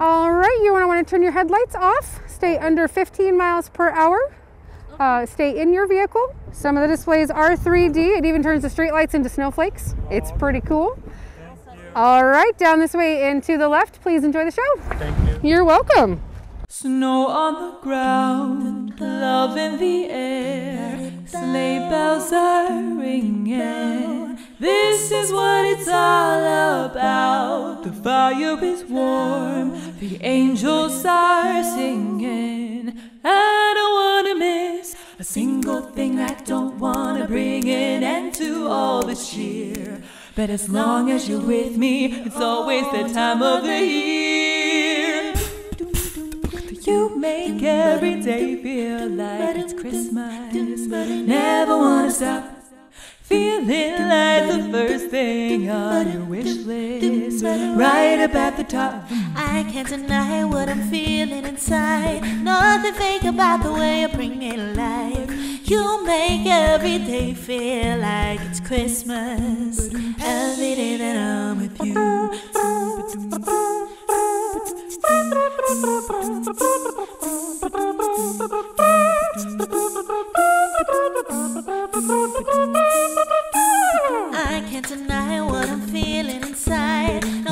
All right, you want to want to turn your headlights off. Stay under 15 miles per hour. Uh, stay in your vehicle. Some of the displays are 3D. It even turns the streetlights into snowflakes. It's pretty cool. All right, down this way and to the left. Please enjoy the show. Thank you. You're welcome. Snow on the ground, love in the air, sleigh bells are ringing. This is what it's all about. The fire is warm, the angels are singing. I don't wanna miss a single thing. I don't wanna bring an end to all this cheer. But as long as you're with me, it's always the time of the year. You make every day feel like it's Christmas. Never wanna stop. Feeling like the first thing on your wish list. Right up at the top. I can't deny what I'm feeling inside. Nothing fake about the way you bring me life. You make every day feel like it's Christmas. Every day that I'm with you. I can't deny what I'm feeling.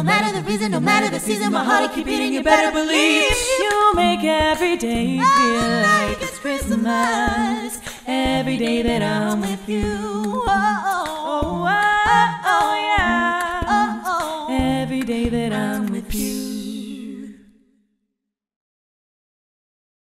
No matter the reason, no matter the season, my heart will keep beating. You better believe you make every day oh, feel like it's Christmas. Every day that I'm with you. Oh, oh, oh, oh, oh yeah. Oh, every day that I'm with you.